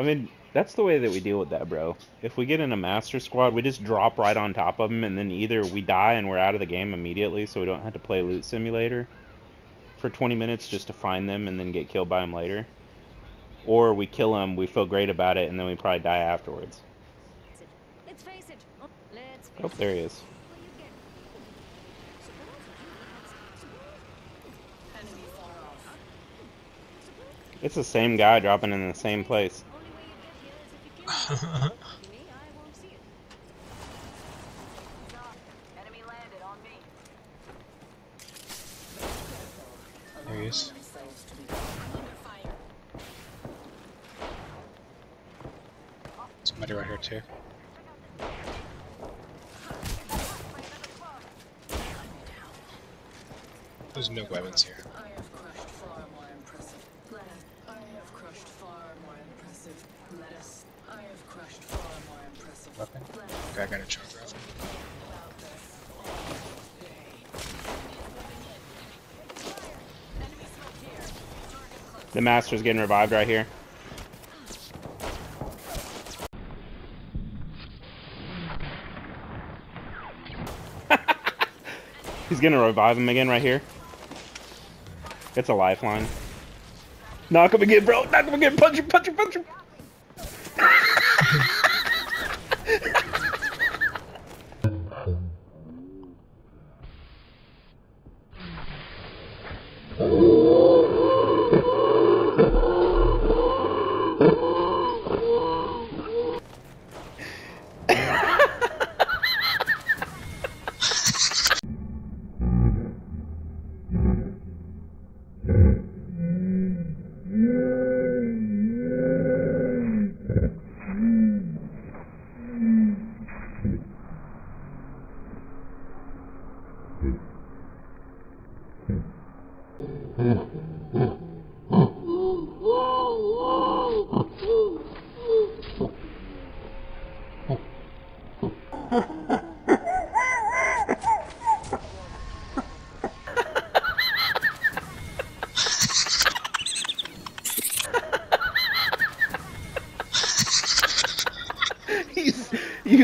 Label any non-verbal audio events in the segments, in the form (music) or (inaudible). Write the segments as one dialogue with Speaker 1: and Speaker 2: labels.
Speaker 1: I mean, that's the way that we deal with that, bro. If we get in a master squad, we just drop right on top of them, and then either we die and we're out of the game immediately, so we don't have to play loot simulator for 20 minutes just to find them and then get killed by them later, or we kill them, we feel great about it, and then we probably die afterwards.
Speaker 2: Let's face it. Oh, let's face it.
Speaker 1: there he is.
Speaker 2: What do you get?
Speaker 3: Enemy far off.
Speaker 1: It's the same guy dropping in the same place.
Speaker 4: There he is. Somebody right here too. There's no weapons here. Weapon? Okay, I got a charge rifle.
Speaker 3: About this. Enemy smoke here. Target close.
Speaker 1: The master's getting revived right here. (laughs) He's gonna revive him again right here. It's a lifeline. Knock him again, bro. Knock him again. Punch him, punch him, punch him. (laughs) you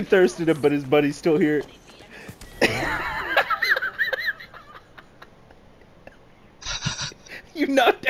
Speaker 1: thirsted him, but his buddy's still here. You knocked